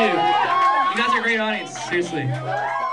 you. You guys are a great audience, seriously.